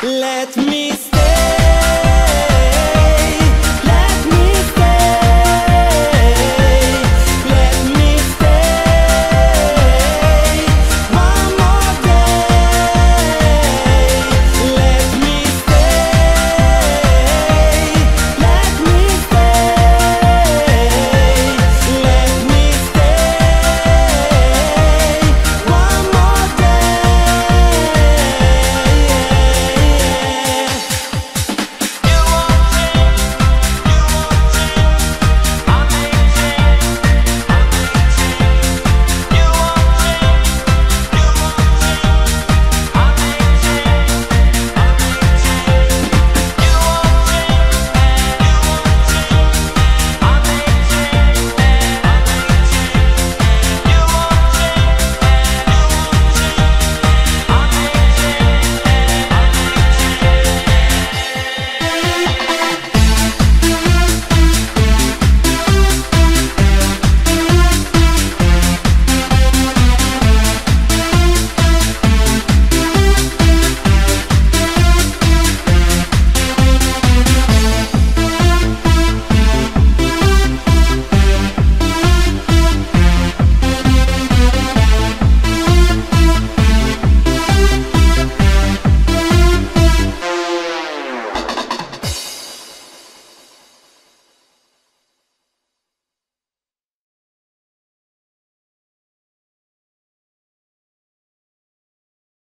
Let me